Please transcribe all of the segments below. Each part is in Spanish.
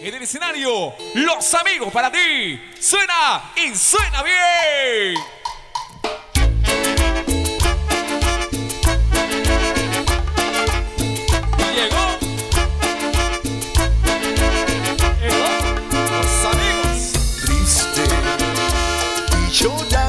En el escenario, los amigos para ti. Suena y suena bien. Llegó. Llegó. Los amigos. Triste. Y yo ya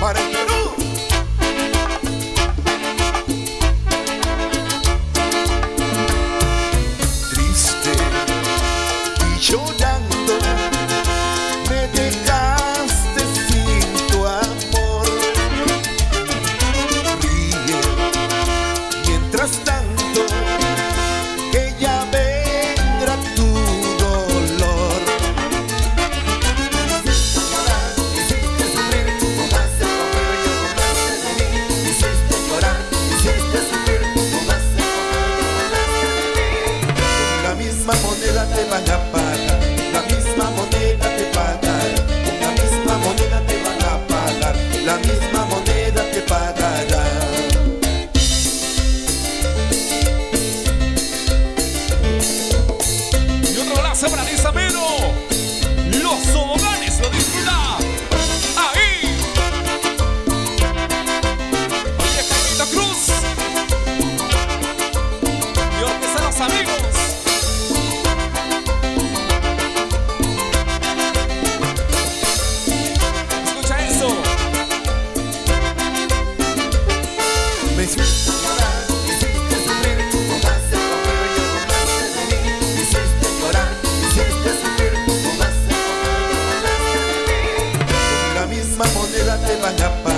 para el Perú. da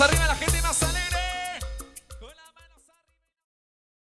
arriba de la